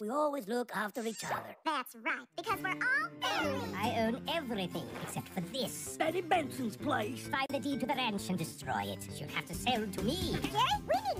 we always look after each other. That's right, because we're all family. I own everything except for this. Betty Benson's place. Find the deed to the ranch and destroy it. You'll have to sell to me. Jerry, we